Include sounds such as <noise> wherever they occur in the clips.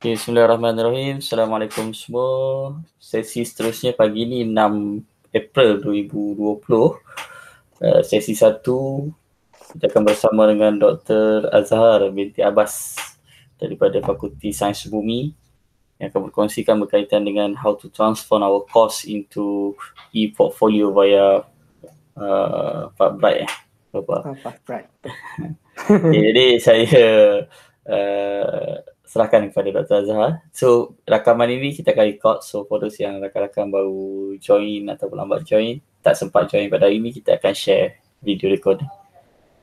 Okay, Bismillahirrahmanirrahim. Assalamualaikum semua. Sesi seterusnya pagi ini 6 April 2020. Uh, sesi 1 kita akan bersama dengan Dr. Azhar binti Abbas daripada Fakulti Sains Bumi yang akan berkongsikan berkaitan dengan how to transform our course into e-portfolio via uh, Bright eh. Apa? Oh, Bright. <laughs> okay, jadi saya uh, serahkan kepada Dr. Azhar. So rakaman ini kita akan record. So for those yang rakan-rakan baru join atau lambat join, tak sempat join pada hari ini, kita akan share video recording.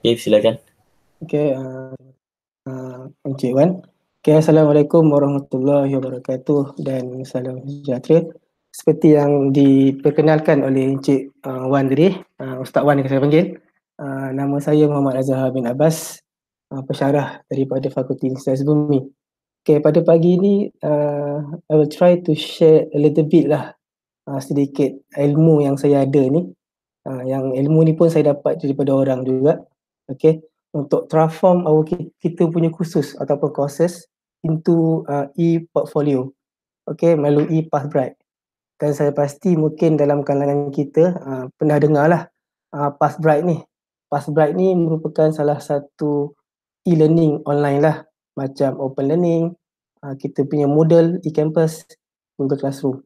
Okay, silakan. Okay, uh, uh, Encik Wan. Okay, Assalamualaikum warahmatullahi wabarakatuh dan salam sejahtera. Seperti yang diperkenalkan oleh Encik uh, Wan tadi, uh, Ustaz Wan yang saya panggil. Uh, nama saya Muhammad Azhar bin Abbas, uh, pesyarah daripada Fakulti Sains Bumi. Okay, pada pagi ini uh, I will try to share a little bit lah uh, sedikit ilmu yang saya ada ni. Uh, yang ilmu ni pun saya dapat daripada orang juga. Okay, untuk transform our kita punya khusus ataupun courses into uh, e-portfolio. Okay, melalui Pathbright. Dan saya pasti mungkin dalam kalangan kita uh, pernah dengar lah uh, Pathbright ni. Pathbright ni merupakan salah satu e-learning online lah macam open learning, uh, kita punya model e-campus, Google Classroom.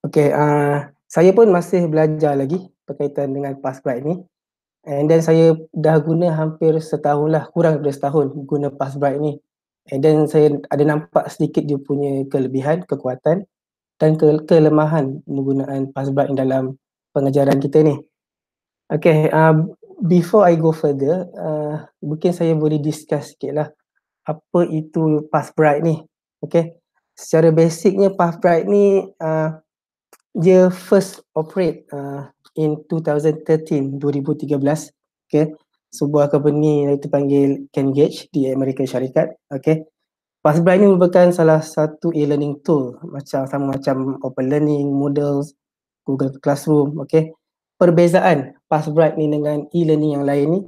Okay, uh, saya pun masih belajar lagi berkaitan dengan Passbright ni. And then saya dah guna hampir setahun lah, kurang daripada setahun guna Passbright ni. And then saya ada nampak sedikit dia punya kelebihan, kekuatan dan ke- kelemahan penggunaan Passbright dalam pengajaran kita ni. Okay, uh, before I go further, uh, mungkin saya boleh discuss sikit lah apa itu Pathbright ni. Okay. Secara basicnya Pathbright ni uh, dia first operate uh, in 2013, 2013. Okay. Sebuah company yang dipanggil Cengage di Amerika Syarikat. Okay. Pathbright ni merupakan salah satu e-learning tool macam sama macam Open Learning, Moodles, Google Classroom. Okay. Perbezaan Pathbright ni dengan e-learning yang lain ni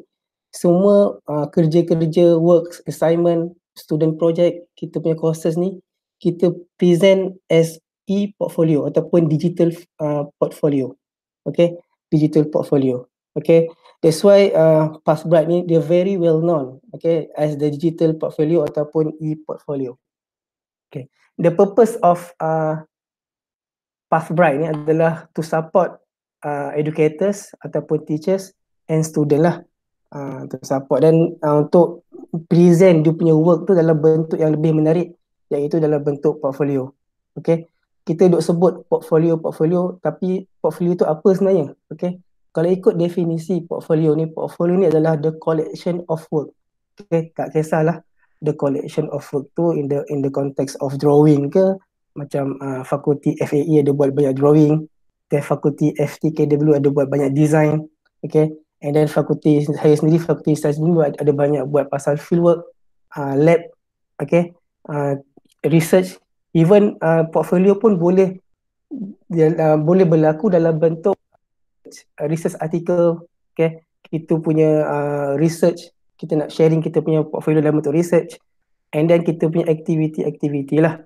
semua uh, kerja-kerja work assignment student project kita punya courses ni kita present as e-portfolio ataupun digital uh, portfolio. Okay? Digital portfolio. Okay? That's why uh, Passbright ni dia very well known okay as the digital portfolio ataupun e-portfolio. Okay? The purpose of uh, Passbright ni adalah to support uh, educators ataupun teachers and student lah uh, untuk support dan uh, untuk present dia punya work tu dalam bentuk yang lebih menarik iaitu dalam bentuk portfolio. Okay. Kita duk sebut portfolio-portfolio tapi portfolio tu apa sebenarnya? Okay. Kalau ikut definisi portfolio ni, portfolio ni adalah the collection of work. Okay. Tak kisahlah the collection of work tu in the in the context of drawing ke macam uh, fakulti FAE ada buat banyak drawing, ke fakulti FTKW ada buat banyak design. Okay. And then fakulti saya sendiri fakulti sains dulu ada, banyak buat pasal fieldwork, uh, lab, okay, uh, research, even uh, portfolio pun boleh uh, boleh berlaku dalam bentuk research article, okay, kita punya uh, research, kita nak sharing kita punya portfolio dalam bentuk research, and then kita punya activity-activity lah,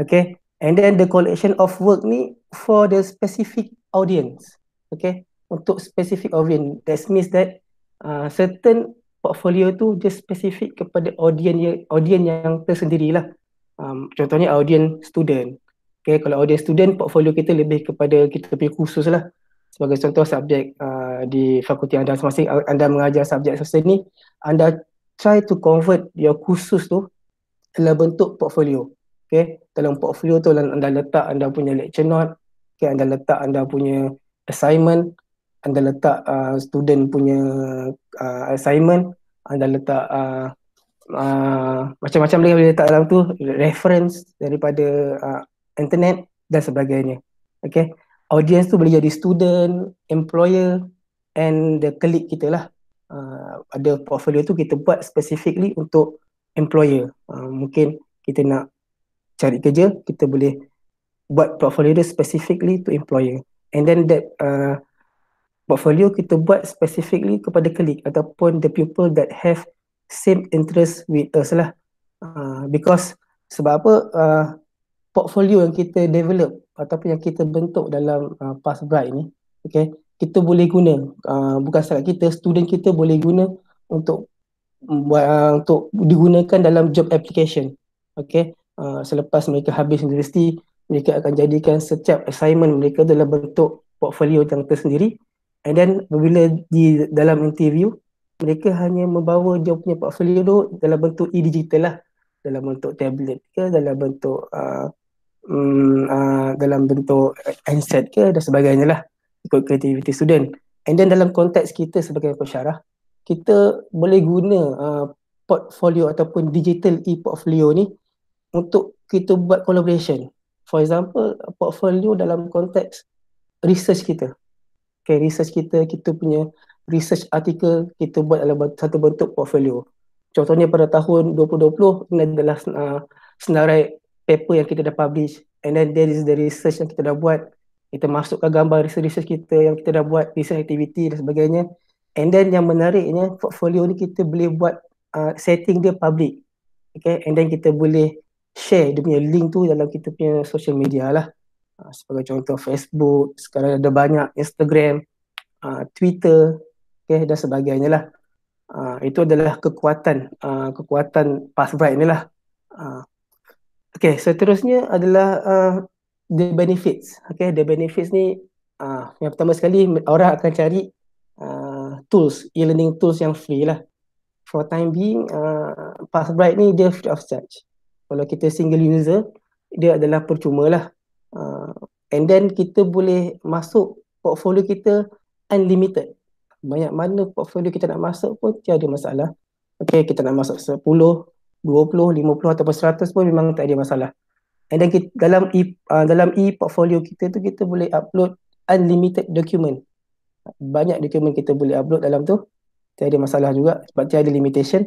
okay, and then the collection of work ni for the specific audience, okay, untuk specific audience. That means that uh, certain portfolio tu just specific kepada audience audience yang tersendiri lah. Um, contohnya audience student. Okay, kalau audience student, portfolio kita lebih kepada kita punya khusus lah. Sebagai contoh subjek uh, di fakulti anda masing-masing, anda mengajar subjek sesuatu ni, anda try to convert your khusus tu dalam bentuk portfolio. Okay, dalam portfolio tu anda letak anda punya lecture note, okay, anda letak anda punya assignment, anda letak uh, student punya uh, assignment, anda letak uh, uh, macam-macam lagi boleh letak dalam tu, reference daripada uh, internet dan sebagainya. Okay. Audience tu boleh jadi student, employer and the colleague kita lah. Uh, ada portfolio tu kita buat specifically untuk employer. Uh, mungkin kita nak cari kerja, kita boleh buat portfolio tu specifically to employer. And then that uh, portfolio kita buat specifically kepada klik ataupun the people that have same interest with us lah. Uh, because sebab apa uh, portfolio yang kita develop ataupun yang kita bentuk dalam uh, Pass Bright ni okay, kita boleh guna uh, bukan setakat kita student kita boleh guna untuk buat uh, untuk digunakan dalam job application okay. uh, selepas mereka habis universiti mereka akan jadikan setiap assignment mereka dalam bentuk portfolio yang tersendiri and then bila di dalam interview mereka hanya membawa dia punya portfolio tu dalam bentuk e-digital lah. Dalam bentuk tablet ke dalam bentuk uh, um, uh, dalam bentuk handset ke dan sebagainya lah. Ikut kreativiti student. And then dalam konteks kita sebagai pensyarah kita boleh guna uh, portfolio ataupun digital e-portfolio ni untuk kita buat collaboration. For example portfolio dalam konteks research kita okay, research kita kita punya research article kita buat dalam satu bentuk portfolio. Contohnya pada tahun 2020 ini adalah uh, senarai paper yang kita dah publish and then there is the research yang kita dah buat. Kita masukkan gambar research-research kita yang kita dah buat, research activity dan sebagainya. And then yang menariknya portfolio ni kita boleh buat uh, setting dia public. Okay, and then kita boleh share dia punya link tu dalam kita punya social media lah. Uh, sebagai contoh Facebook, sekarang ada banyak Instagram, uh, Twitter, okay, dan sebagainya lah. Uh, itu adalah kekuatan uh, kekuatan pass bright ni lah. Uh, okay, seterusnya adalah uh, the benefits. Okay, the benefits ni uh, yang pertama sekali orang akan cari uh, tools, e-learning tools yang free lah. For time being, uh, pass bright ni dia free of charge. Kalau kita single user, dia adalah percuma lah. Uh, and then kita boleh masuk portfolio kita unlimited banyak mana portfolio kita nak masuk pun tiada masalah. Okay, kita nak masuk 10, 20, 50 ataupun 100 pun memang tak ada masalah. And then kita, dalam e, uh, dalam e-portfolio kita tu kita boleh upload unlimited document. Banyak dokumen kita boleh upload dalam tu. Tiada masalah juga sebab tiada limitation.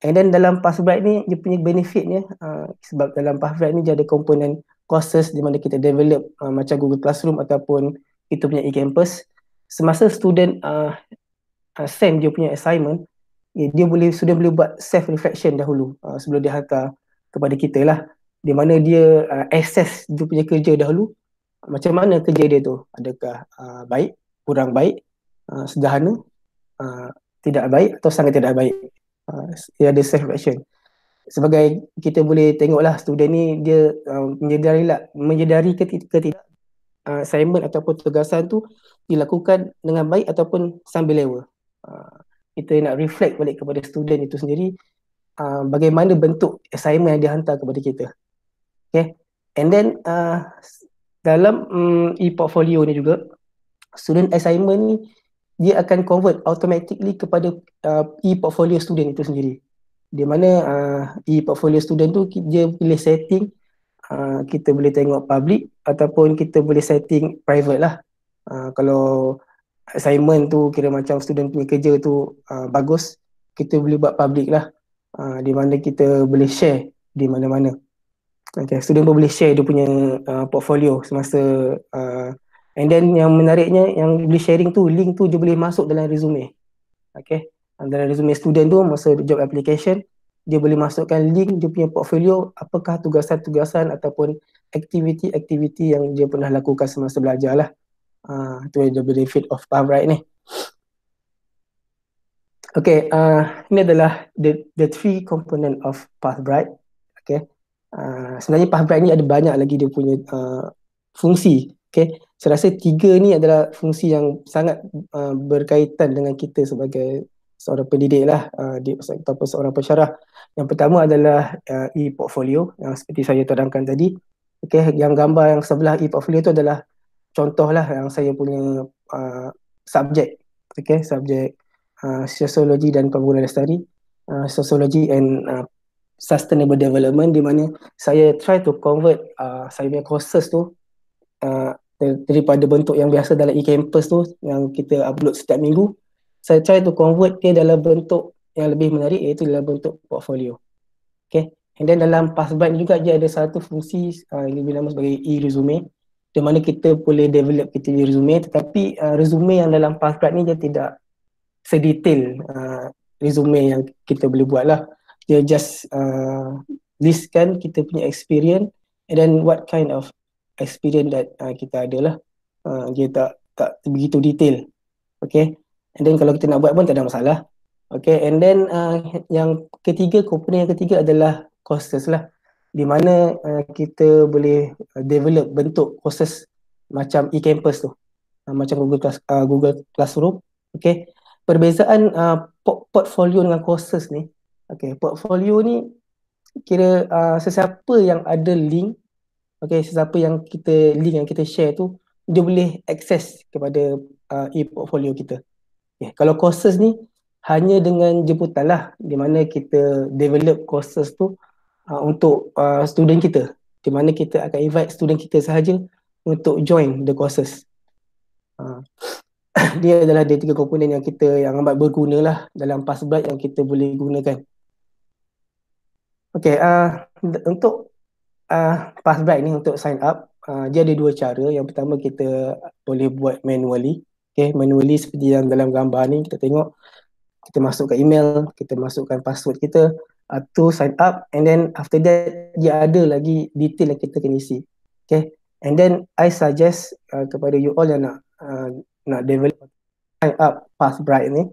And then dalam Passbright ni dia punya benefitnya uh, sebab dalam Passbright ni dia ada komponen courses di mana kita develop uh, macam Google Classroom ataupun itu punya e-campus. Semasa student uh, uh, send dia punya assignment ya, dia boleh sudah boleh buat self reflection dahulu uh, sebelum dia hantar kepada kita lah. Di mana dia uh, assess dia punya kerja dahulu macam mana kerja dia tu. Adakah uh, baik kurang baik uh, sederhana uh, tidak baik atau sangat tidak baik. Uh, dia ada self reflection sebagai kita boleh tengoklah student ni dia uh, menyedari lah menyedari ke, ke tidak uh, assignment ataupun tugasan tu dilakukan dengan baik ataupun sambil lewa. Uh, kita nak reflect balik kepada student itu sendiri uh, bagaimana bentuk assignment yang dihantar kepada kita. Okay. And then uh, dalam um, e-portfolio ni juga student assignment ni dia akan convert automatically kepada uh, e-portfolio student itu sendiri. Di mana uh, e-portfolio student tu dia boleh setting uh, kita boleh tengok public ataupun kita boleh setting private lah. Uh, kalau assignment tu kira macam student punya kerja tu uh, bagus, kita boleh buat public lah. Uh, di mana kita boleh share di mana-mana. Okay, student pun boleh share dia punya uh, portfolio semasa uh, and then yang menariknya yang boleh sharing tu link tu dia boleh masuk dalam resume. Okay, dalam resume student tu masa job application dia boleh masukkan link dia punya portfolio apakah tugasan-tugasan ataupun aktiviti-aktiviti yang dia pernah lakukan semasa belajar lah. Uh, tu the benefit of Pathbright ni. Okay, uh, ini adalah the the three component of Pathbright. Okay, uh, sebenarnya Pathbright ni ada banyak lagi dia punya uh, fungsi. Okay, saya rasa tiga ni adalah fungsi yang sangat uh, berkaitan dengan kita sebagai seorang pendidik lah uh, ataupun seorang pensyarah. Yang pertama adalah uh, e-portfolio yang seperti saya terangkan tadi. Okay, yang gambar yang sebelah e-portfolio tu adalah contoh lah yang saya punya uh, subjek. Okay, subjek uh, sosiologi dan pembangunan lestari. Uh, sosiologi and uh, sustainable development di mana saya try to convert uh, saya punya courses tu uh, daripada bentuk yang biasa dalam e-campus tu yang kita upload setiap minggu saya try to convert dia dalam bentuk yang lebih menarik iaitu dalam bentuk portfolio. Okay. And then dalam Passbright juga dia ada satu fungsi uh, yang lama sebagai e-resume di mana kita boleh develop kita punya resume tetapi uh, resume yang dalam Passbright ni dia tidak sedetail uh, resume yang kita boleh buat lah. Dia just uh, listkan kita punya experience and then what kind of experience that uh, kita ada lah. Uh, dia tak tak begitu detail. Okay. And then kalau kita nak buat pun tak ada masalah. Okay. And then uh, yang ketiga, komponen yang ketiga adalah courses lah. Di mana uh, kita boleh uh, develop bentuk courses macam e-campus tu. Uh, macam Google Class, uh, Google Classroom. Okay. Perbezaan uh, portfolio dengan courses ni. Okay. Portfolio ni kira uh, sesiapa yang ada link okay, sesiapa yang kita link yang kita share tu dia boleh access kepada uh, e-portfolio kita okay. kalau courses ni hanya dengan jemputan lah di mana kita develop courses tu uh, untuk uh, student kita di mana kita akan invite student kita sahaja untuk join the courses uh, <coughs> dia adalah dia tiga komponen yang kita yang amat berguna lah dalam pass bright yang kita boleh gunakan Okay, uh, untuk uh, pass bright ni untuk sign up, uh, dia ada dua cara. Yang pertama kita boleh buat manually. Okay, manually seperti yang dalam gambar ni kita tengok. Kita masukkan email, kita masukkan password kita uh, to sign up and then after that dia ada lagi detail yang kita kena isi. Okay, and then I suggest uh, kepada you all yang nak uh, nak develop sign up pass bright ni,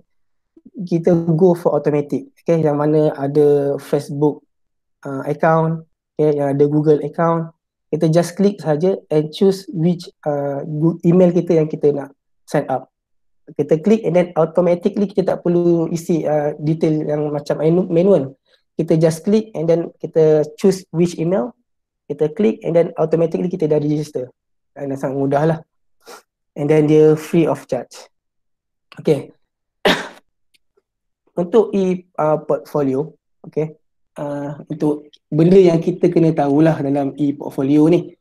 kita go for automatic. Okay, yang mana ada Facebook uh, account okay, yang ada Google account kita just click saja and choose which uh, email kita yang kita nak sign up. Kita klik and then automatically kita tak perlu isi uh, detail yang macam manual kita just click and then kita choose which email. Kita klik and then automatically kita dah register. Dan sangat mudah lah. And then dia free of charge. Okay. <coughs> Untuk e-portfolio uh, okay. Uh, untuk benda yang kita kena tahulah dalam e-portfolio ni.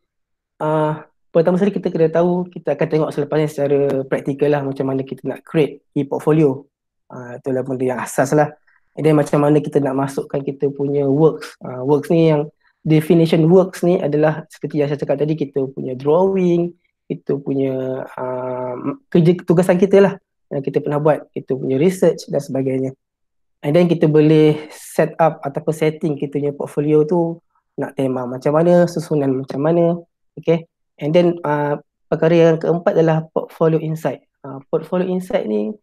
Uh, pertama sekali kita kena tahu, kita akan tengok selepasnya secara praktikal lah macam mana kita nak create e-portfolio. Uh, itulah benda yang asas lah. And then macam mana kita nak masukkan kita punya works. Uh, works ni yang definition works ni adalah seperti yang saya cakap tadi, kita punya drawing, kita punya uh, kerja tugasan kita lah yang kita pernah buat, kita punya research dan sebagainya. And then kita boleh set up ataupun setting kita punya portfolio tu nak tema macam mana, susunan macam mana. Okay. And then uh, perkara yang keempat adalah portfolio insight. Uh, portfolio insight ni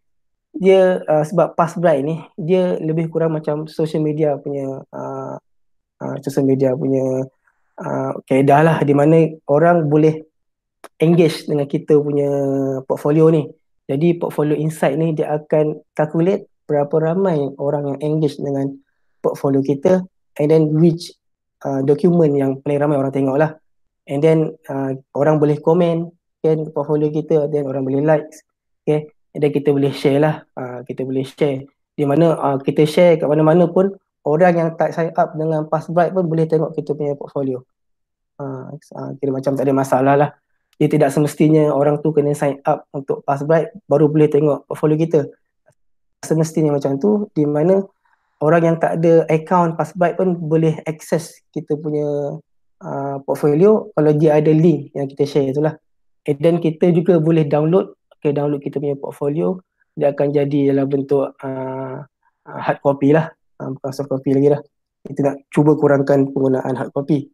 dia uh, sebab past bright ni dia lebih kurang macam social media punya uh, uh, social media punya uh, kaedah lah di mana orang boleh engage dengan kita punya portfolio ni. Jadi portfolio insight ni dia akan calculate berapa ramai orang yang engage dengan portfolio kita and then which uh, document yang paling ramai orang tengok lah and then uh, orang boleh komen kan portfolio kita then orang boleh like okay? And then kita boleh share lah uh, kita boleh share. Di mana uh, kita share kat mana-mana pun orang yang tak sign up dengan Passbright pun boleh tengok kita punya portfolio. Uh, uh, kira macam tak ada masalah lah. Dia tidak semestinya orang tu kena sign up untuk Passbright baru boleh tengok portfolio kita. Semestinya macam tu di mana orang yang tak ada account Passbyte pun boleh access kita punya uh, portfolio kalau dia ada link yang kita share itulah. And then kita juga boleh download, okay, download kita punya portfolio dia akan jadi dalam bentuk uh, hard copy lah, uh, bukan soft copy lagi lah. Kita nak cuba kurangkan penggunaan hard copy.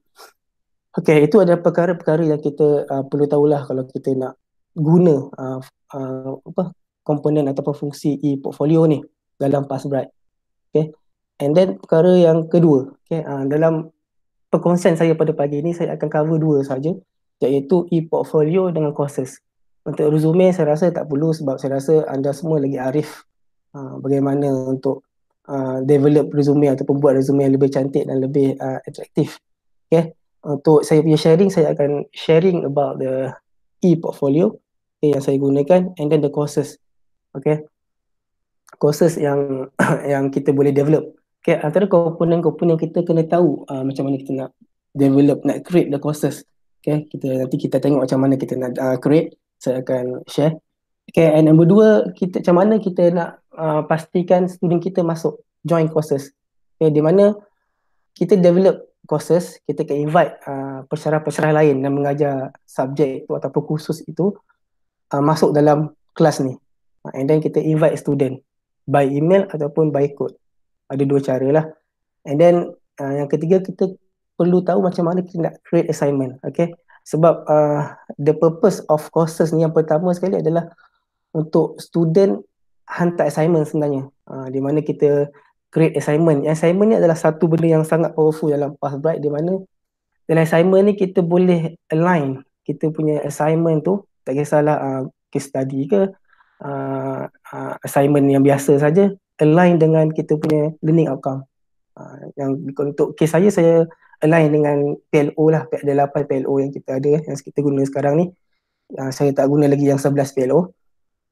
Okay, itu adalah perkara-perkara yang kita uh, perlu tahulah kalau kita nak guna uh, uh, apa komponen ataupun fungsi e-portfolio ni dalam Passbright. Okay. And then perkara yang kedua, okay, uh, dalam perkongsian saya pada pagi ni saya akan cover dua saja iaitu e-portfolio dengan courses. Untuk resume saya rasa tak perlu sebab saya rasa anda semua lagi arif uh, bagaimana untuk uh, develop resume ataupun buat resume yang lebih cantik dan lebih uh, atraktif. Okay. Untuk saya punya sharing, saya akan sharing about the e-portfolio okay, yang saya gunakan and then the courses okay courses yang <coughs> yang kita boleh develop antara komponen-komponen kita kena tahu uh, macam mana kita nak develop nak create the courses. Okay kita nanti kita tengok macam mana kita nak uh, create. Saya akan share. Okay and number dua kita macam mana kita nak uh, pastikan student kita masuk join courses. Okay di mana kita develop courses kita akan invite uh, pesyarah-pesyarah lain yang mengajar subjek itu ataupun kursus itu uh, masuk dalam kelas ni. And then kita invite student by email ataupun by code ada dua cara lah. And then uh, yang ketiga kita perlu tahu macam mana kita nak create assignment okay? Sebab uh, the purpose of courses ni yang pertama sekali adalah untuk student hantar assignment sebenarnya. Uh, di mana kita create assignment. Assignment ni adalah satu benda yang sangat powerful dalam Pass Bright di mana dalam assignment ni kita boleh align kita punya assignment tu. Tak kisahlah uh, case study ke uh, uh, assignment yang biasa saja align dengan kita punya learning outcome. Uh, yang untuk case saya saya align dengan PLO lah. Ada 8 PLO yang kita ada yang kita guna sekarang ni. Uh, saya tak guna lagi yang 11 PLO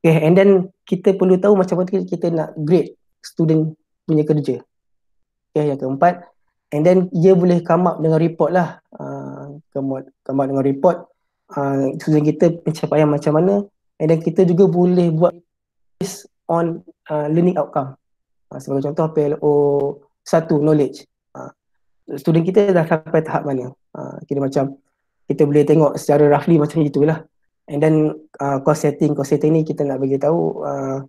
okay and then kita perlu tahu macam mana kita nak grade student punya kerja. Okay yang keempat. And then dia boleh come up dengan report lah. Uh, come, up, come up dengan report. Uh, student kita pencapaian macam mana. And then kita juga boleh buat on uh, learning outcome. Uh, sebagai contoh PLO satu knowledge. Uh, student kita dah sampai tahap mana? Uh, kira macam kita boleh tengok secara roughly macam itulah. And then uh, course setting. Course setting ni kita nak bagi tahu uh,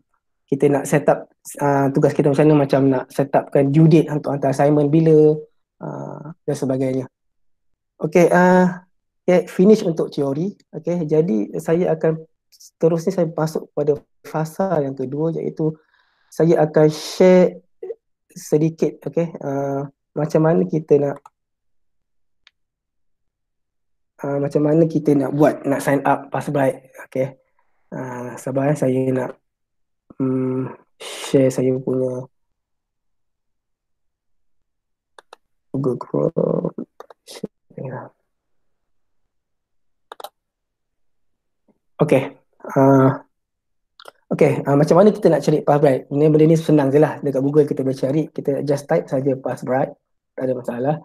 kita nak set up uh, tugas kita macam mana macam nak set upkan due date untuk hantar assignment bila uh, dan sebagainya. Okay, uh, okay, finish untuk teori. Okay, jadi saya akan seterusnya saya masuk pada fasa yang kedua iaitu saya akan share sedikit okay, uh, macam mana kita nak uh, macam mana kita nak buat nak sign up pas bright okay. Uh, sabar eh, saya nak um, share saya punya Google Chrome. Okay. Uh, okay. Uh, macam mana kita nak cari Pass Bright? Ini benda ni senang je lah. Dekat Google kita boleh cari. Kita just type saja Pass Bright. Tak ada masalah.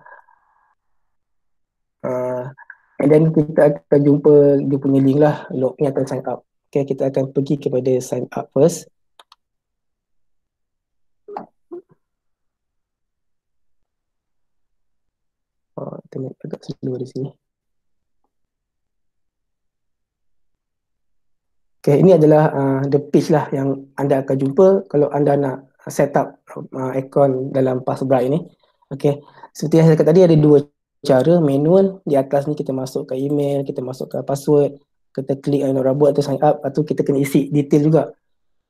Uh, and then kita akan jumpa dia punya link lah. Login atau sign up. Okay. Kita akan pergi kepada sign up first. Oh, internet agak slow di sini. Okay, ini adalah uh, the page lah yang anda akan jumpa kalau anda nak set up uh, account dalam Passbright ini. Okay, seperti yang saya kata tadi ada dua cara manual di atas ni kita masuk ke email, kita masuk ke password, kita klik yang nak buat atau sign up atau kita kena isi detail juga.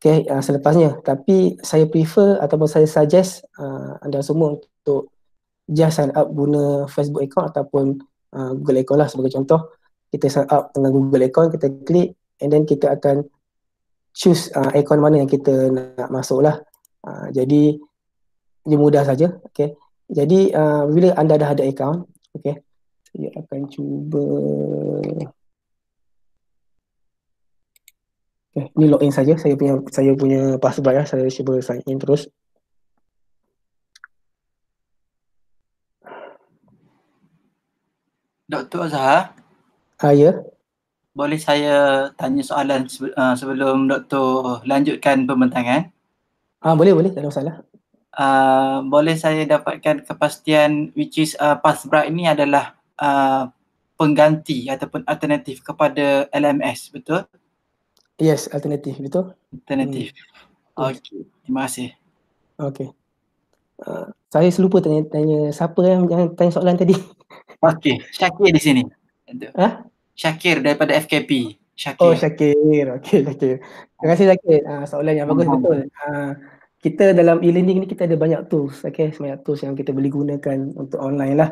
Okay, uh, selepasnya. Tapi saya prefer ataupun saya suggest uh, anda semua untuk just sign up guna Facebook account ataupun uh, Google account lah sebagai contoh. Kita sign up dengan Google account, kita klik and then kita akan choose uh, account mana yang kita nak masuk lah. Uh, jadi dia mudah saja. Okay. Jadi uh, bila anda dah ada account, okay, saya akan cuba. Okay, ni login saja. Saya punya saya punya password ya. Saya cuba sign in terus. Dr. Azhar. Ah, ya boleh saya tanya soalan uh, sebelum doktor lanjutkan pembentangan? Ah boleh boleh tak ada masalah. Uh, boleh saya dapatkan kepastian which is uh, Passbright ini adalah uh, pengganti ataupun alternatif kepada LMS betul? Yes, alternatif betul. Alternatif. Hmm. Okey, terima kasih. Okey. Uh, saya selupa tanya tanya siapa yang yang tanya soalan tadi. Okey, Syakir di sini. Ha? Syakir daripada FKP. Syakir. Oh Syakir. Okey Syakir. Terima kasih Syakir. Uh, soalan yang bagus betul. Uh, kita dalam e-learning ni kita ada banyak tools. Okay, banyak tools yang kita boleh gunakan untuk online lah.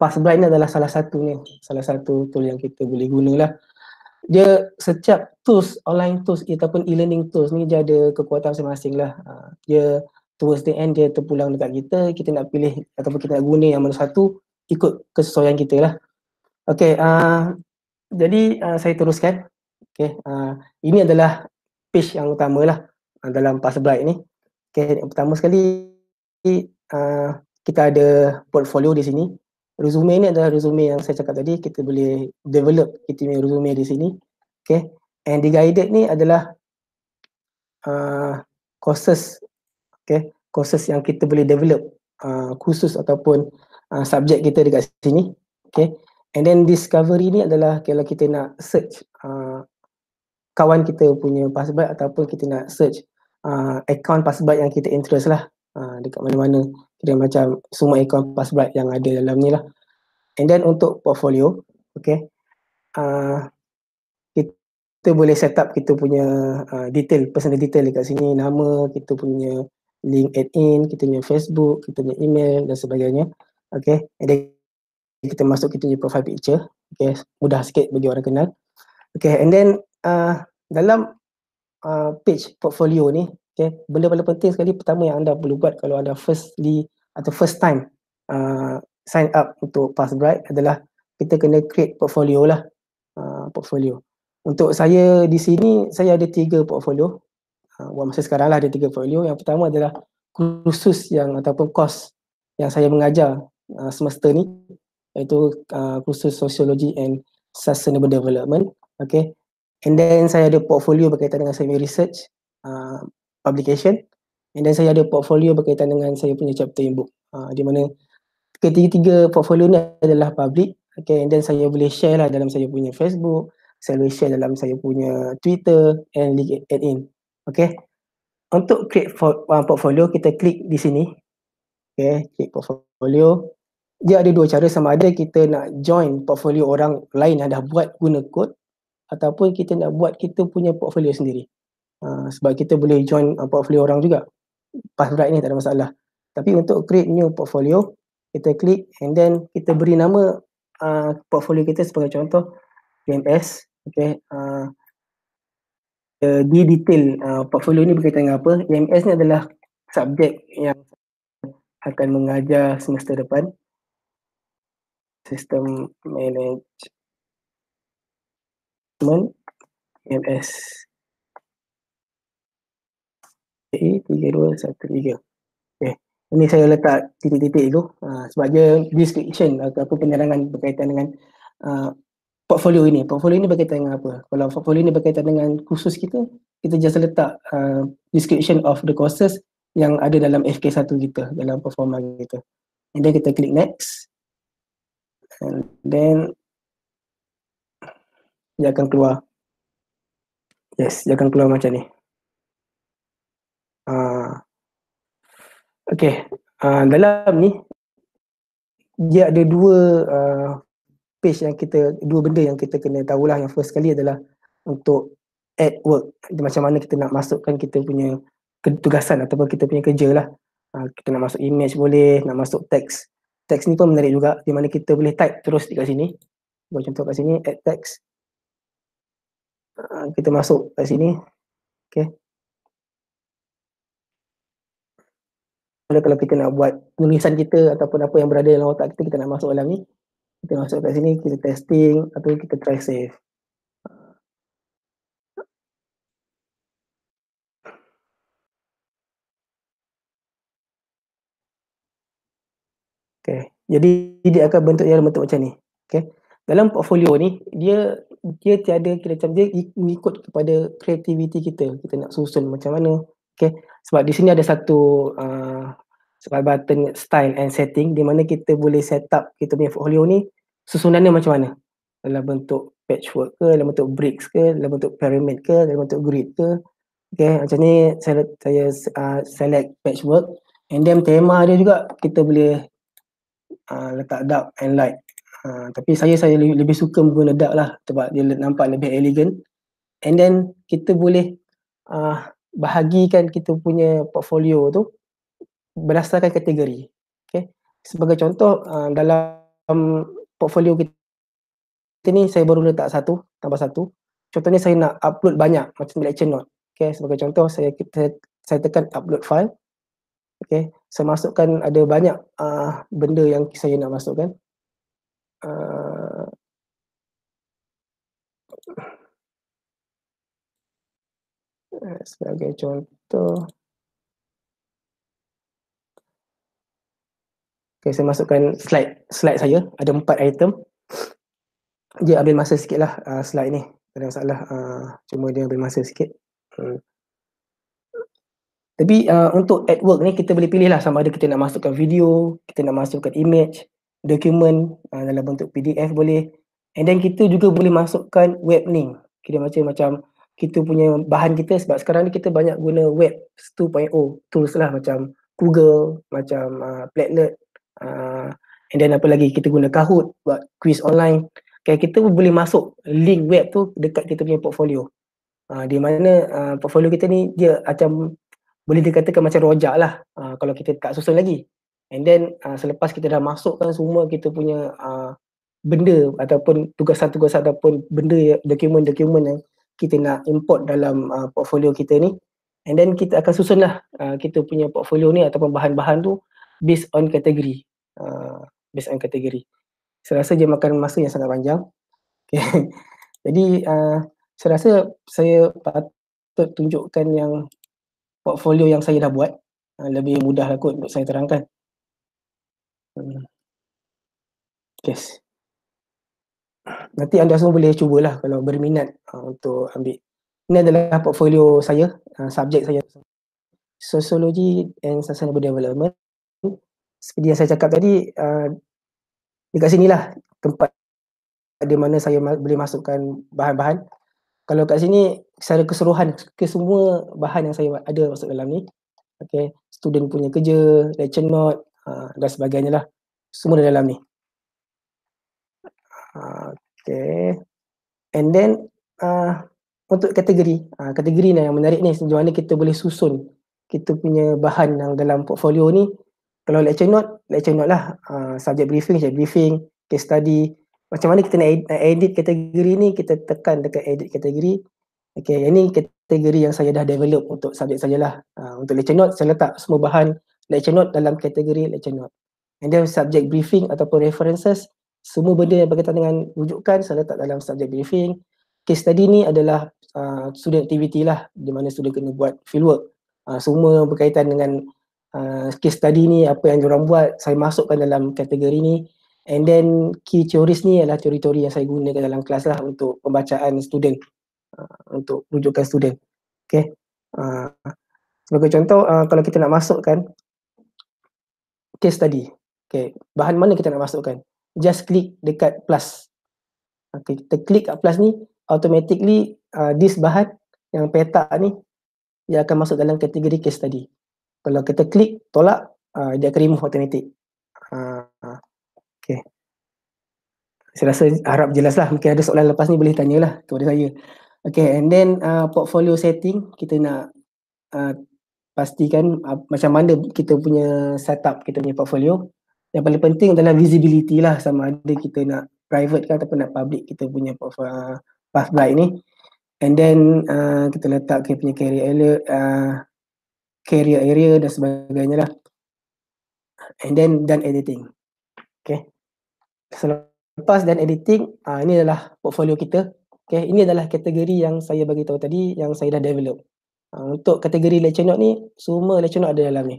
Passbright ni adalah salah satunya. Salah satu tool yang kita boleh guna lah. Dia setiap tools, online tools ataupun e-learning tools ni dia ada kekuatan masing-masing lah. Uh, dia towards the end dia terpulang dekat kita. Kita nak pilih ataupun kita nak guna yang mana satu ikut kesesuaian kita lah. Okay, uh, jadi uh, saya teruskan. Okay, uh, ini adalah page yang utama lah uh, dalam Passbright ni. Okay, yang pertama sekali uh, kita ada portfolio di sini. Resume ni adalah resume yang saya cakap tadi. Kita boleh develop kita punya resume di sini. Okay, and the guided ni adalah uh, courses. Okay, courses yang kita boleh develop uh, khusus ataupun uh, subjek kita dekat sini. Okay, And then discovery ni adalah kalau kita nak search uh, kawan kita punya password ataupun kita nak search uh, account password yang kita interest lah uh, dekat mana-mana kira macam semua akaun Passbright yang ada dalam ni lah. And then untuk portfolio, okay, uh, kita boleh set up kita punya uh, detail, personal detail dekat sini, nama, kita punya link add in, kita punya Facebook, kita punya email dan sebagainya. Okay, and then kita masuk kita punya profile picture. Okay, mudah sikit bagi orang kenal. Okay, and then uh, dalam uh, page portfolio ni, okay, benda paling penting sekali pertama yang anda perlu buat kalau anda firstly atau first time uh, sign up untuk Passbright adalah kita kena create portfolio lah. Uh, portfolio. Untuk saya di sini, saya ada tiga portfolio. Uh, masa sekarang lah ada tiga portfolio. Yang pertama adalah kursus yang ataupun kos yang saya mengajar uh, semester ni iaitu uh, kursus Sociology and Sustainable Development. Okay. And then saya ada portfolio berkaitan dengan saya research uh, publication. And then saya ada portfolio berkaitan dengan saya punya chapter in book. Uh, di mana ketiga-tiga portfolio ni adalah public. Okay. And then saya boleh share lah dalam saya punya Facebook, saya boleh share dalam saya punya Twitter and link add in. Okay. Untuk create for, uh, portfolio, kita klik di sini. Okay, klik portfolio. Dia ada dua cara sama ada kita nak join portfolio orang lain yang dah buat guna kod ataupun kita nak buat kita punya portfolio sendiri. Uh, sebab kita boleh join uh, portfolio orang juga. Password ni tak ada masalah. Tapi untuk create new portfolio, kita klik and then kita beri nama uh, portfolio kita sebagai contoh PMS Okay. Uh, uh, di detail uh, portfolio ni berkaitan dengan apa. EMS ni adalah subjek yang akan mengajar semester depan. Sistem management satu tiga. Okay. Ini saya letak titik-titik dulu uh, sebab dia description ataupun penerangan berkaitan dengan uh, portfolio ini. Portfolio ini berkaitan dengan apa? Kalau portfolio ini berkaitan dengan kursus kita, kita just letak uh, description of the courses yang ada dalam FK1 kita, dalam performa kita. And then kita klik next. And then dia akan keluar. Yes, dia akan keluar macam ni. Uh, okay, uh, dalam ni dia ada dua uh, page yang kita dua benda yang kita kena tahulah. Yang first kali adalah untuk add work. Macam mana kita nak masukkan kita punya ketugasan ataupun kita punya kerja lah. Uh, kita nak masuk image boleh nak masuk text text ni pun menarik juga di mana kita boleh type terus di kat sini. Buat contoh kat sini add text. Uh, kita masuk kat sini. Okay. Kalau kita nak buat tulisan kita ataupun apa yang berada dalam otak kita kita nak masuk dalam ni. Kita masuk kat sini kita testing atau kita try save Okay, jadi dia akan bentuk dia bentuk macam ni. Okay, dalam portfolio ni dia dia tiada kira macam dia ikut kepada kreativiti kita. Kita nak susun macam mana. Okay, sebab di sini ada satu uh, sebab button style and setting di mana kita boleh set up kita punya portfolio ni susunannya macam mana? Dalam bentuk patchwork ke dalam bentuk bricks ke dalam bentuk pyramid ke dalam bentuk grid ke. Okay. Macam ni saya saya uh, select patchwork. And then tema dia juga kita boleh uh, letak dark and light uh, tapi saya saya lebih, lebih suka menggunakan dark lah sebab dia nampak lebih elegan and then kita boleh uh, bahagikan kita punya portfolio tu berdasarkan kategori. Okay. Sebagai contoh uh, dalam portfolio kita ni saya baru letak satu tambah satu. Contohnya saya nak upload banyak macam lecture note. Okay. Sebagai contoh saya saya, saya tekan upload file. Okay. Saya masukkan ada banyak uh, benda yang saya nak masukkan. Uh, sebagai contoh Okay, saya masukkan slide slide saya. Ada empat item. Dia ambil masa sikit lah uh, slide ni. Tak ada masalah. Uh, cuma dia ambil masa sikit. Hmm. Tapi uh, untuk at work ni kita boleh pilih lah sama ada kita nak masukkan video, kita nak masukkan image, dokumen uh, dalam bentuk PDF boleh. And then kita juga boleh masukkan web link. Kita macam macam kita punya bahan kita sebab sekarang ni kita banyak guna web 2.0 tools lah macam Google, macam uh, Platelet, uh, and then apa lagi kita guna Kahoot buat quiz online. Okay, kita boleh masuk link web tu dekat kita punya portfolio. Uh, di mana uh, portfolio kita ni dia macam boleh dikatakan macam rojak lah uh, kalau kita tak susun lagi. And then uh, selepas kita dah masukkan semua kita punya uh, benda ataupun tugasan-tugasan ataupun benda dokumen-dokumen yang kita nak import dalam uh, portfolio kita ni and then kita akan susunlah uh, kita punya portfolio ni ataupun bahan-bahan tu based on kategori uh, based on kategori saya rasa dia makan masa yang sangat panjang <laughs> okay. jadi uh, saya rasa saya patut tunjukkan yang portfolio yang saya dah buat uh, lebih mudah lah kot untuk saya terangkan hmm. yes nanti anda semua boleh cubalah kalau berminat uh, untuk ambil. Ini adalah portfolio saya, uh, subjek saya. Sociology and Sustainable Development. Seperti yang saya cakap tadi, dekat sinilah tempat di mana saya boleh masukkan bahan-bahan. Kalau kat sini, secara keseluruhan, ke semua bahan yang saya ada masuk dalam ni. Okay, student punya kerja, lecture note uh, dan sebagainya lah. Semua dalam ni. Okay. And then uh, untuk kategori, uh, kategori ni yang menarik ni sejauh mana kita boleh susun kita punya bahan yang dalam portfolio ni. Kalau lecture note, lecture note lah. Uh, subject briefing, subject briefing, case study. Macam mana kita nak edit, kategori ni, kita tekan dekat edit kategori. Okay, yang ni kategori yang saya dah develop untuk subjek saya lah. Uh, untuk lecture note, saya letak semua bahan lecture note dalam kategori lecture note. And then subject briefing ataupun references, semua benda yang berkaitan dengan rujukan saya letak dalam subject briefing. Case study ni adalah uh, student activity lah di mana student kena buat fieldwork. Uh, semua berkaitan dengan uh, case study ni apa yang diorang buat saya masukkan dalam kategori ni. And then key theories ni adalah teori-teori yang saya gunakan dalam kelas lah untuk pembacaan student. Uh, untuk rujukan student. Okay. Uh, sebagai contoh uh, kalau kita nak masukkan case study. Okay. Bahan mana kita nak masukkan? just klik dekat plus. Okay, kita klik kat plus ni, automatically uh, this bahan yang peta ni, dia akan masuk dalam kategori case tadi. Kalau kita klik tolak, uh, dia akan remove automatic. Okay. Saya rasa harap jelas lah. Mungkin ada soalan lepas ni boleh tanyalah kepada saya. Okay, and then uh, portfolio setting, kita nak uh, pastikan uh, macam mana kita punya setup kita punya portfolio yang paling penting adalah visibility lah sama ada kita nak private ke ataupun nak public kita punya uh, path ni and then uh, kita letak kita punya career area uh, career area dan sebagainya lah and then dan editing okay selepas dan editing uh, ini adalah portfolio kita okay ini adalah kategori yang saya bagi tahu tadi yang saya dah develop. Uh, untuk kategori lecture note ni semua lecture note ada dalam ni.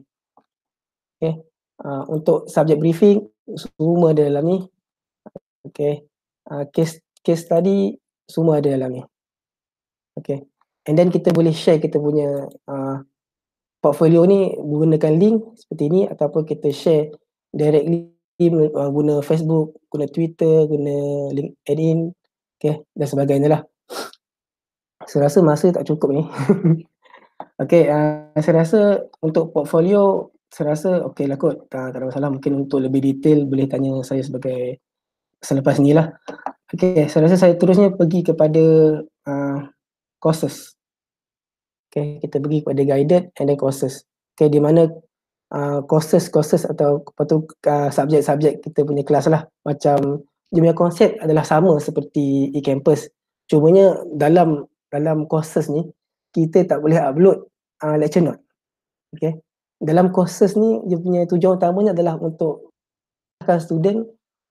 Okay uh, untuk subject briefing semua ada dalam ni. Okay uh, case case study semua ada dalam ni. Okay and then kita boleh share kita punya uh, portfolio ni menggunakan link seperti ni ataupun kita share directly uh, guna Facebook, guna Twitter, guna LinkedIn okay, dan sebagainya lah. Saya rasa masa tak cukup ni. <laughs> Okay, uh, saya rasa untuk portfolio saya rasa okey lah kot. Tak, tak ada masalah. Mungkin untuk lebih detail boleh tanya saya sebagai selepas ni lah. Okey saya rasa saya terusnya pergi kepada uh, courses. Okey kita pergi kepada guided and then courses. Okey di mana uh, courses courses atau apa tu uh, subjek-subjek kita punya kelas lah macam dia punya konsep adalah sama seperti e-campus cumanya dalam dalam courses ni kita tak boleh upload uh, lecture note okey dalam courses ni dia punya tujuan utamanya adalah untuk memudahkan student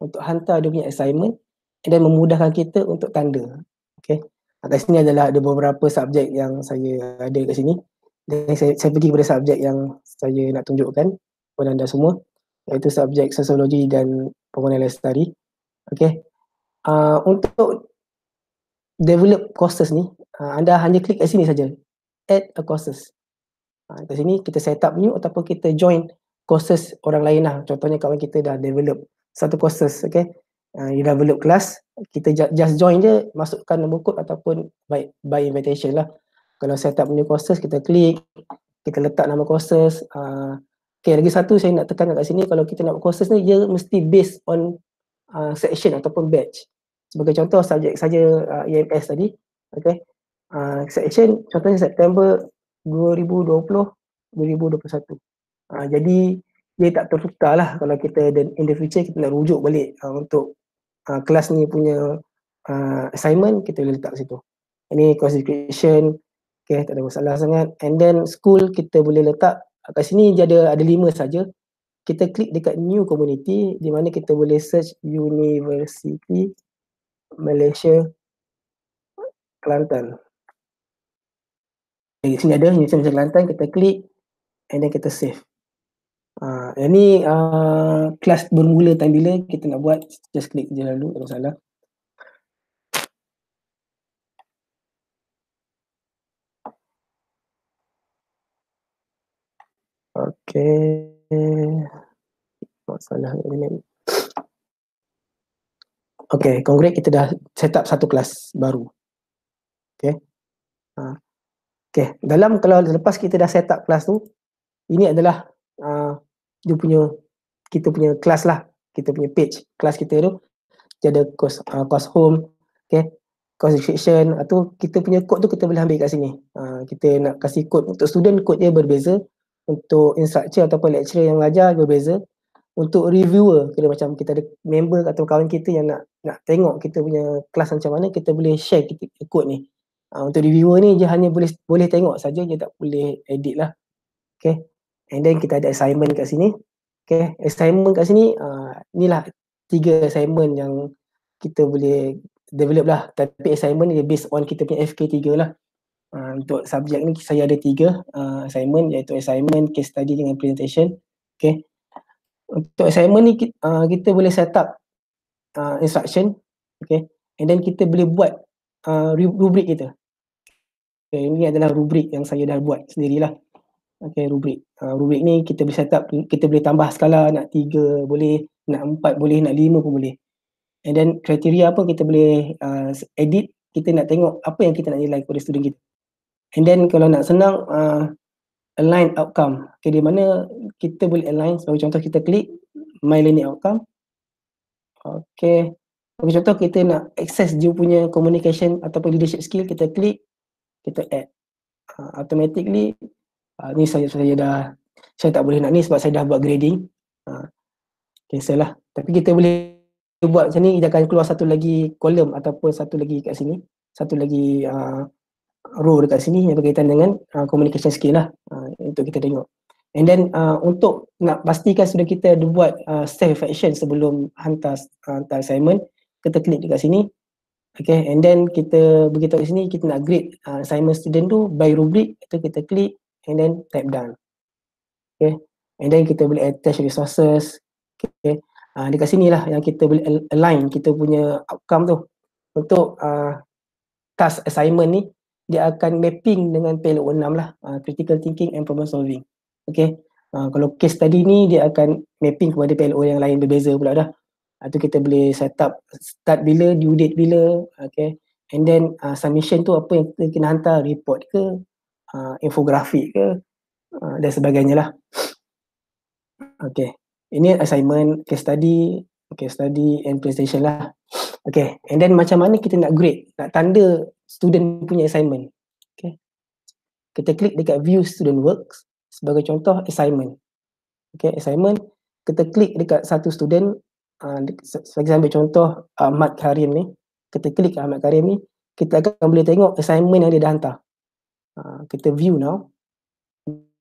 untuk hantar dia punya assignment dan memudahkan kita untuk tanda. Okay. Kat sini adalah ada beberapa subjek yang saya ada kat sini. Dan saya, saya pergi kepada subjek yang saya nak tunjukkan kepada anda semua iaitu subjek sosiologi dan pembangunan lestari. Okay. Uh, untuk develop courses ni, uh, anda hanya klik kat sini saja. Add a courses. Ha, kat sini kita set up new ataupun kita join courses orang lain lah. Contohnya kawan kita dah develop satu courses, okay. Uh, you develop kelas, kita just join je, masukkan nombor kod ataupun by, by invitation lah. Kalau set up new courses, kita klik, kita letak nama courses, uh, Okay, lagi satu saya nak tekan kat sini kalau kita nak courses ni dia mesti based on uh, section ataupun batch. Sebagai contoh subjek saja uh, EMS tadi, okay. Uh, section contohnya September 2020 2021. Uh, jadi dia tak tertukar lah kalau kita in the future kita nak rujuk balik uh, untuk uh, kelas ni punya uh, assignment kita boleh letak situ. Ini course description, okay, tak ada masalah sangat. And then school kita boleh letak kat sini dia ada ada lima saja. Kita klik dekat new community di mana kita boleh search University Malaysia Kelantan. Di sini ada University Malaysia Kelantan, kita klik and then kita save. Uh, yang ni uh, kelas bermula time bila kita nak buat just klik je lalu tak masalah. Okay. Masalah ini. Okay, konkret kita dah set up satu kelas baru. Okay. Ha. Okay, dalam kalau lepas kita dah set up kelas tu, ini adalah uh, dia punya, kita punya kelas lah. Kita punya page, kelas kita tu. Dia ada course, uh, course home, okay. Course description, atau kita punya code tu kita boleh ambil kat sini. Uh, kita nak kasih code untuk student, code dia berbeza untuk instructor ataupun lecturer yang mengajar berbeza untuk reviewer kira macam kita ada member atau kawan kita yang nak nak tengok kita punya kelas macam mana kita boleh share kita kod ni. Uh, untuk reviewer ni dia hanya boleh boleh tengok saja dia tak boleh edit lah. Okay? And then kita ada assignment kat sini. Okay? Assignment kat sini uh, ni lah tiga assignment yang kita boleh develop lah. Tapi assignment ni based on kita punya FK3 lah Uh, untuk subjek ni saya ada tiga uh, assignment iaitu assignment, case study dengan presentation. Okay. Untuk assignment ni kita, uh, kita boleh set up uh, instruction. Okay. And then kita boleh buat uh, rubrik kita. Okay, ini adalah rubrik yang saya dah buat sendirilah. Okay, rubrik. Uh, rubrik ni kita boleh set up, kita boleh tambah skala nak tiga boleh, nak empat boleh, nak lima pun boleh. And then kriteria apa kita boleh uh, edit, kita nak tengok apa yang kita nak nilai kepada student kita. And then kalau nak senang uh, align outcome. Okay, di mana kita boleh align sebagai contoh kita klik my learning outcome. Okay. Sebagai contoh kita nak access dia punya communication ataupun leadership skill kita klik kita add. Uh, automatically uh, ni saya saya dah saya tak boleh nak ni sebab saya dah buat grading. Uh, cancel lah. Tapi kita boleh buat macam ni dia akan keluar satu lagi kolom ataupun satu lagi kat sini. Satu lagi uh, row dekat sini yang berkaitan dengan uh, communication skill lah uh, untuk kita tengok. And then uh, untuk nak pastikan sudah kita ada buat uh, self reflection sebelum hantar uh, hantar assignment, kita klik dekat sini. Okay, and then kita beritahu di sini kita nak grade uh, assignment student tu by rubric, itu kita klik and then type done. Okay, and then kita boleh attach resources. Okay, uh, dekat sini lah yang kita boleh align kita punya outcome tu untuk uh, task assignment ni dia akan mapping dengan PLO 6 lah. Uh, critical thinking and problem solving. Okay? Uh, kalau case tadi ni dia akan mapping kepada PLO yang lain berbeza pula dah. Itu uh, kita boleh set up start bila due date bila okay? And then uh, submission tu apa yang kita kena hantar report ke uh, infografik ke uh, dan sebagainya lah. Okay? Ini assignment case study case study and presentation lah Okay, and then macam mana kita nak grade, nak tanda student punya assignment. Okay. Kita klik dekat view student works sebagai contoh assignment. Okay, assignment, kita klik dekat satu student, uh, sebagai ambil contoh Ahmad Karim ni, kita klik Ahmad Karim ni, kita akan boleh tengok assignment yang dia dah hantar. Uh, kita view now,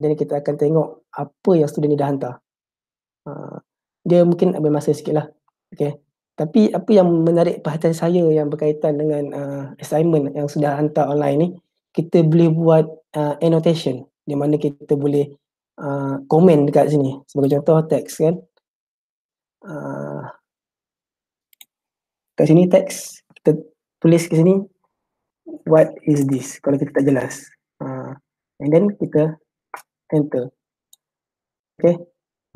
dan kita akan tengok apa yang student ni dah hantar. Uh, dia mungkin ambil masa sikit lah. Okay. Tapi apa yang menarik perhatian saya yang berkaitan dengan uh, assignment yang sudah hantar online ni, kita boleh buat uh, annotation di mana kita boleh uh, komen dekat sini. Sebagai contoh teks kan. Uh, kat sini teks, kita tulis ke sini what is this kalau kita tak jelas. Uh, and then kita enter. Okay.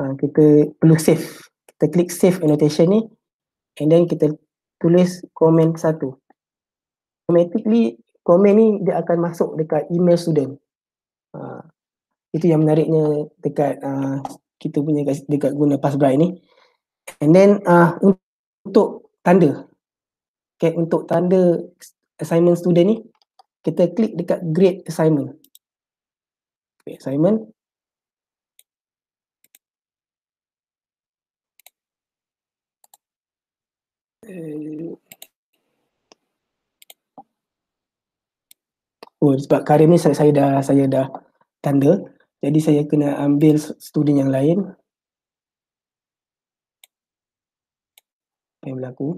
Uh, kita perlu save. Kita klik save annotation ni and then kita tulis komen satu. Automatically komen ni dia akan masuk dekat email student. Uh, itu yang menariknya dekat uh, kita punya dekat guna Passbright ni. And then uh, untuk tanda. Okay, untuk tanda assignment student ni, kita klik dekat grade assignment. Grade assignment. Oh sebab karya ni saya, saya dah saya dah tanda. Jadi saya kena ambil student yang lain. Yang berlaku.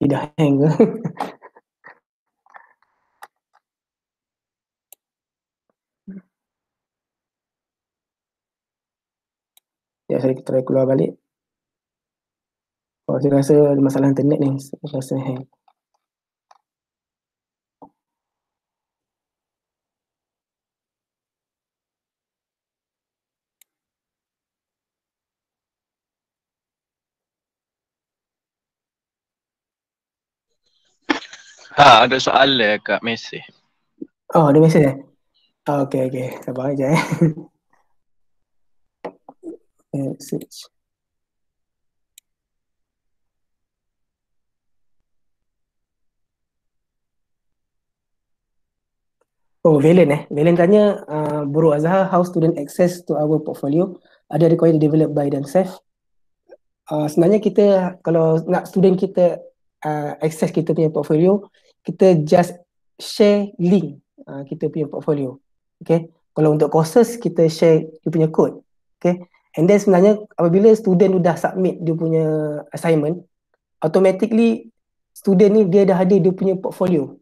Tidak hang ke? <laughs> ya saya try keluar balik. Oh, saya rasa ada masalah internet ni. Saya rasa hang. Ha, ada soalan kat mesej. Oh, ada mesej eh? Oh, okay, okay. Sabar aja <laughs> eh. Message. Oh, Valen eh. Valen tanya, uh, Bro Azhar, how student access to our portfolio? Ada required developed by themselves? Uh, sebenarnya kita, kalau nak student kita uh, access kita punya portfolio, kita just share link uh, kita punya portfolio. Okay. Kalau untuk courses, kita share dia punya code. Okay. And then sebenarnya apabila student dah submit dia punya assignment, automatically student ni dia dah ada dia punya portfolio.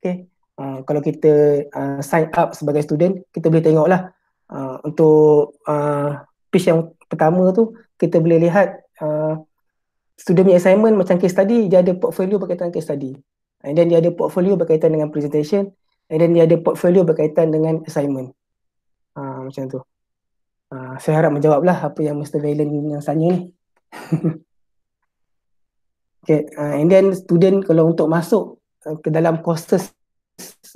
Okay. Uh, kalau kita uh, sign up sebagai student, kita boleh tengok lah uh, untuk uh, page yang pertama tu, kita boleh lihat uh, student punya assignment macam case study, dia ada portfolio berkaitan case study. And then dia ada portfolio berkaitan dengan presentation. And then dia ada portfolio berkaitan dengan assignment. Uh, macam tu. Uh, saya harap menjawablah apa yang Mr. Valen yang tanya ni. <laughs> okay, uh, and then student kalau untuk masuk uh, ke dalam courses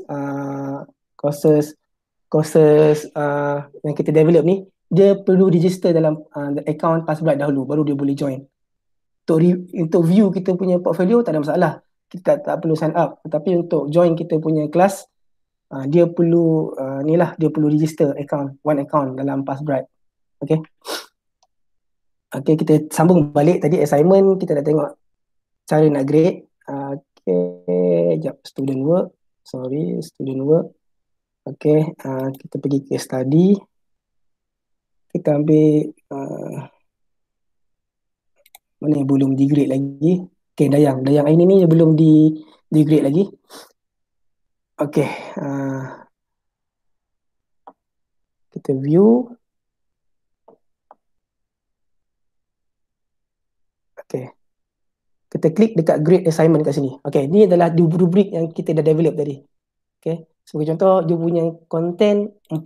uh, courses courses uh, yang kita develop ni, dia perlu register dalam uh, account Passbright dahulu baru dia boleh join. Untuk, re- untuk view kita punya portfolio tak ada masalah. Kita tak, tak perlu sign up. Tetapi untuk join kita punya kelas uh, dia perlu uh, ni lah dia perlu register account one account dalam Passbright okay? Okay kita sambung balik tadi assignment. Kita dah tengok cara nak grade. Uh, okay jap student work sorry student work okay uh, kita pergi ke study kita ambil uh, mana yang belum di grade lagi Okay, Dayang. Dayang ini ni belum di di grade lagi. Okay. Uh, kita view. Okay. Kita klik dekat grade assignment kat sini. Okay, ni adalah rubrik yang kita dah develop tadi. Okay. Sebagai contoh, dia punya content 4.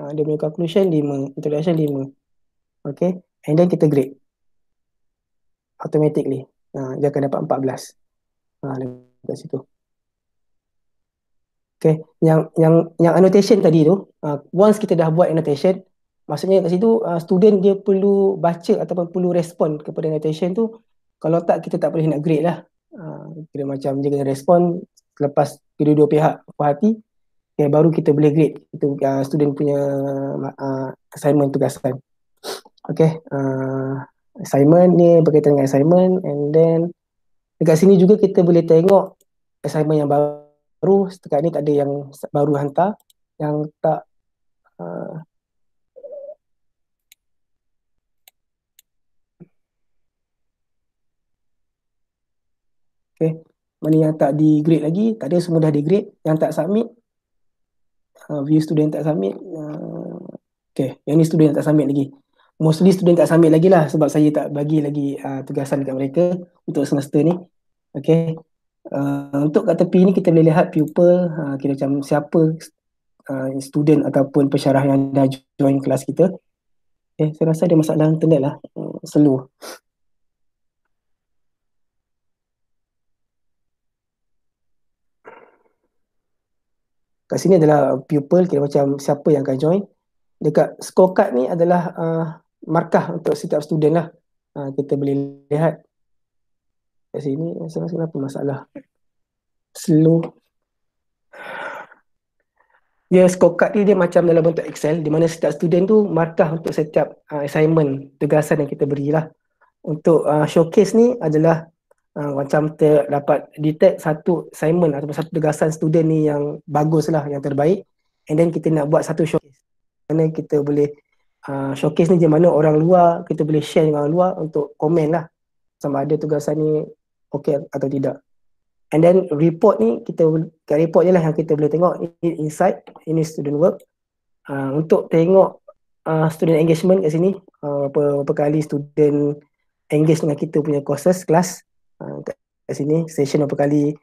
Uh, dia punya conclusion 5. Introduction 5. Okay. And then kita grade. Automatically. Ha, dia akan dapat 14. Ha, dekat situ. Okay. Yang yang yang annotation tadi tu, uh, once kita dah buat annotation, maksudnya kat situ uh, student dia perlu baca ataupun perlu respon kepada annotation tu. Kalau tak kita tak boleh nak grade lah. Uh, kira macam dia kena respon lepas kedua-dua pihak puas hati, okay, baru kita boleh grade itu uh, student punya uh, assignment tugasan. Okay. Uh, assignment ni berkaitan dengan assignment and then dekat sini juga kita boleh tengok assignment yang baru setakat ni tak ada yang baru hantar yang tak Okay. Mana yang tak di grade lagi, tak ada semua dah di grade. Yang tak submit, uh, view student tak submit. Uh, okay, yang ni student yang tak submit lagi mostly student tak submit lagi lah sebab saya tak bagi lagi uh, tugasan dekat mereka untuk semester ni. Okay. Uh, untuk kat tepi ni kita boleh lihat pupil, uh, kira macam siapa uh, student ataupun pensyarah yang dah join kelas kita. Okay, saya rasa ada masalah internet lah, uh, slow. Kat sini adalah pupil, kira macam siapa yang akan join. dekat scorecard ni adalah uh, markah untuk setiap student lah. Uh, kita boleh lihat kat sini rasa kenapa masalah slow dia scorecard ni dia macam dalam bentuk Excel di mana setiap student tu markah untuk setiap uh, assignment tugasan yang kita berilah untuk uh, showcase ni adalah uh, macam ter dapat detect satu assignment atau satu tugasan student ni yang bagus lah yang terbaik. And then kita nak buat satu showcase. Mana kita boleh uh, showcase ni di mana orang luar kita boleh share dengan orang luar untuk komen lah. Sama ada tugasan ni okay atau tidak. And then report ni kita kat report je lah yang kita boleh tengok. Ini insight ini student work. Uh, untuk tengok uh, student engagement kat sini uh, berapa, berapa kali student engage dengan kita punya courses kelas uh, kat, sini session berapa kali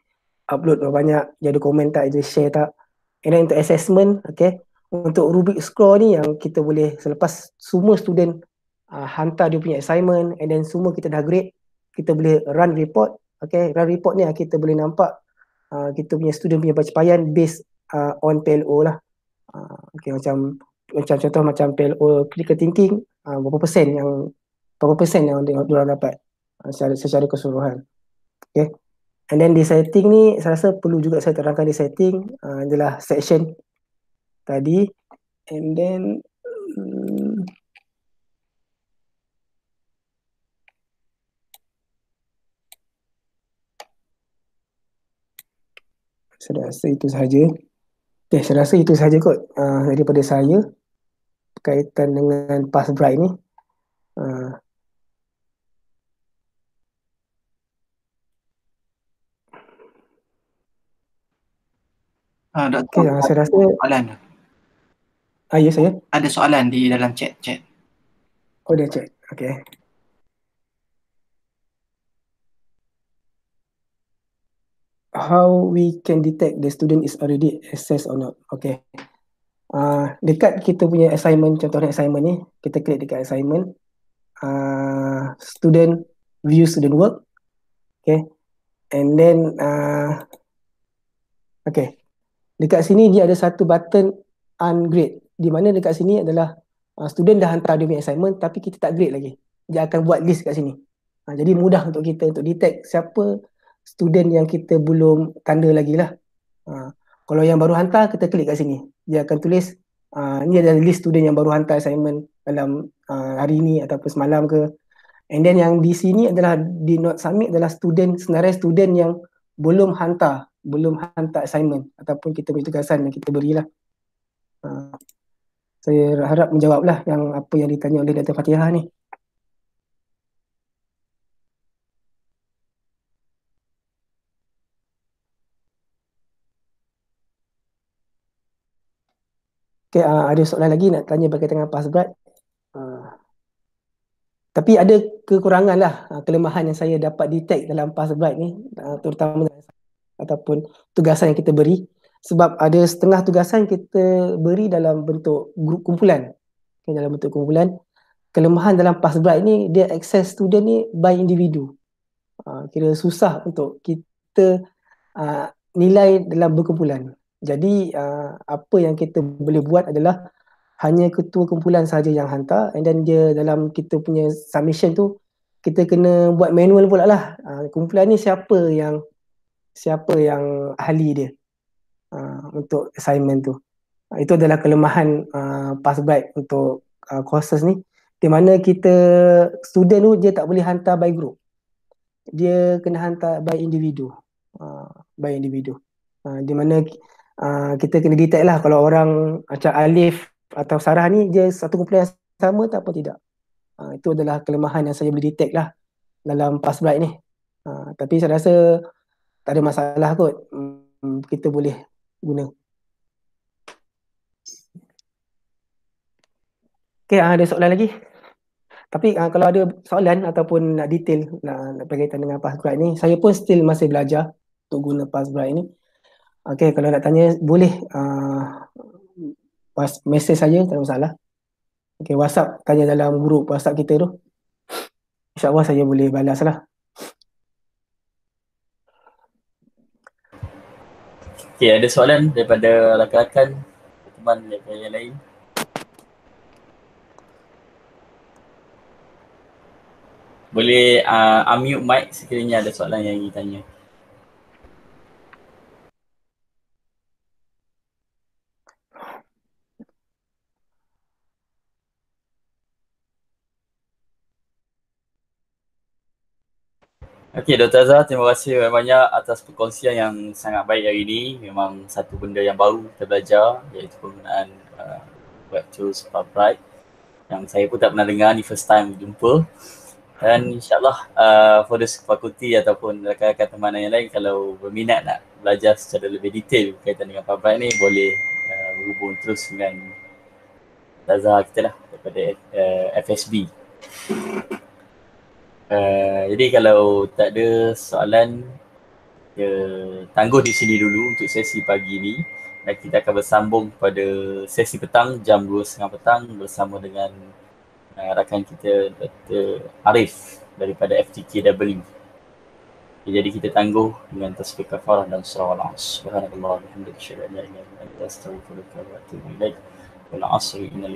upload berapa banyak dia ada komen tak dia share tak. And then untuk assessment okay untuk Rubik score ni yang kita boleh selepas semua student uh, hantar dia punya assignment and then semua kita dah grade kita boleh run report okay. Run report ni kita boleh nampak uh, kita punya student punya pencapaian based uh, on PLO lah. Uh, okay macam macam contoh macam PLO critical thinking uh, berapa persen yang berapa persen yang dia orang dapat secara, secara keseluruhan. Okay. And then di setting ni saya rasa perlu juga saya terangkan di setting uh, adalah section tadi. And then um, saya rasa itu sahaja. Okay, saya rasa itu sahaja kot uh, daripada saya berkaitan dengan pass bright ni. Uh, Ah, Doktor, okay, uh, saya rasa soalan. Ah, ya saya. Ada soalan di dalam chat chat. Oh dia chat. Okay. How we can detect the student is already assessed or not? Okay. Uh, dekat kita punya assignment, contohnya assignment ni, kita klik dekat assignment. Uh, student view student work. Okay. And then, uh, okay. Dekat sini dia ada satu button ungrade di mana dekat sini adalah uh, student dah hantar dia punya assignment tapi kita tak grade lagi. Dia akan buat list kat sini. Uh, jadi mudah untuk kita untuk detect siapa student yang kita belum tanda lagi lah. Uh, kalau yang baru hantar, kita klik kat sini. Dia akan tulis, uh, ni adalah list student yang baru hantar assignment dalam uh, hari ni ataupun semalam ke. And then yang di sini adalah di not submit adalah student, senarai student yang belum hantar, belum hantar assignment ataupun kita beri tugasan yang kita berilah. Uh, saya harap menjawablah yang apa yang ditanya oleh Dr. Fatihah ni. Okay, uh, ada soalan lagi nak tanya berkaitan dengan pass grad. Uh, tapi ada kekurangan lah, uh, kelemahan yang saya dapat detect dalam pass grad ni, uh, terutama ataupun tugasan yang kita beri. Sebab ada setengah tugasan kita beri dalam bentuk grup kumpulan. Okay, dalam bentuk kumpulan. Kelemahan dalam pass bright ni dia access student ni by individu. Uh, kira susah untuk kita uh, nilai dalam berkumpulan. Jadi uh, apa yang kita boleh buat adalah hanya ketua kumpulan saja yang hantar and then dia dalam kita punya submission tu kita kena buat manual pula lah. Uh, kumpulan ni siapa yang siapa yang ahli dia uh, untuk assignment tu. Uh, itu adalah kelemahan uh, pass bright untuk uh, courses ni di mana kita student tu dia tak boleh hantar by group. Dia kena hantar by individu. Uh, by individu. Uh, di mana uh, kita kena detect lah kalau orang macam Alif atau Sarah ni dia satu kumpulan yang sama tak apa tidak. Uh, itu adalah kelemahan yang saya boleh detect lah dalam pass bright ni. Uh, tapi saya rasa tak ada masalah kot. Um, kita boleh guna. Okay, ada soalan lagi? Tapi uh, kalau ada soalan ataupun nak detail nak, nak berkaitan dengan Passbright ni, saya pun still masih belajar untuk guna Passbright ni. Okay, kalau nak tanya boleh uh, message saja, tak ada masalah. Okay, WhatsApp tanya dalam grup WhatsApp kita tu. InsyaAllah saya boleh balas lah. Okay, ada soalan daripada rakan-rakan teman daripada yang lain. Boleh uh, unmute mic sekiranya ada soalan yang ditanya. tanya. Okey Dr. Azhar, terima kasih banyak-banyak atas perkongsian yang sangat baik hari ini. Memang satu benda yang baru kita belajar iaitu penggunaan uh, web tools Bright yang saya pun tak pernah dengar ni first time jumpa. Dan insyaAllah uh, for the fakulti ataupun rakan-rakan teman yang lain kalau berminat nak belajar secara lebih detail berkaitan dengan Bright ni boleh uh, berhubung terus dengan Azhar kita lah daripada uh, FSB. Uh, jadi kalau tak ada soalan ya, tangguh di sini dulu untuk sesi pagi ni dan kita akan bersambung pada sesi petang jam 2.30 petang bersama dengan uh, rakan kita Dr. Arif daripada FTKW. Okay, jadi kita tangguh dengan tasbih kafarah dan surah al-as. Subhanallah, alhamdulillah, syaitan, la ilaha illa anta, astaghfiruka wa atubu ilaik. Wal 'asri innal